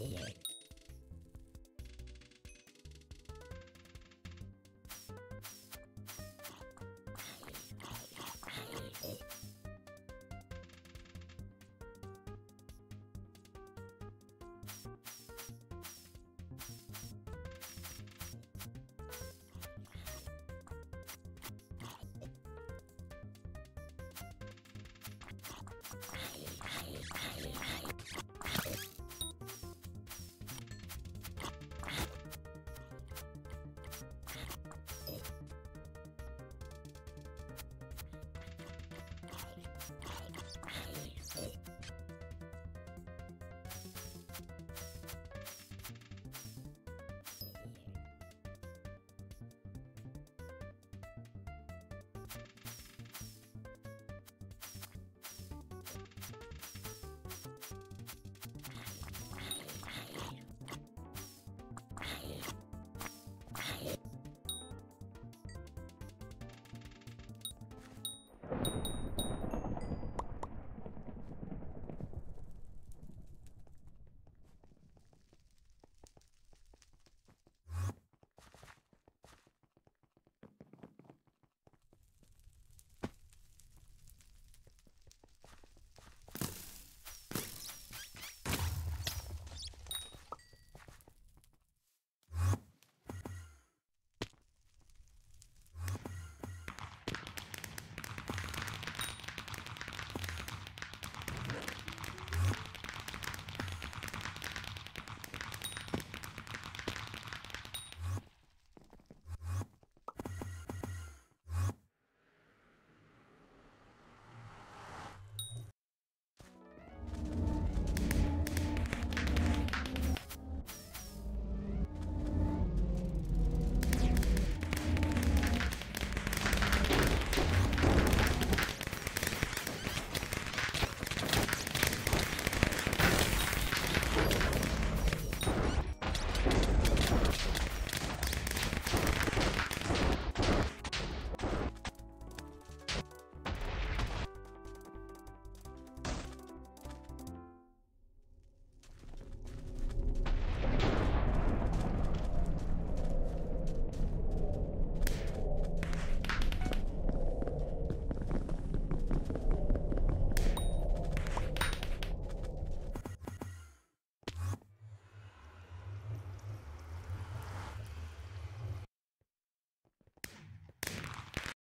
Yeah.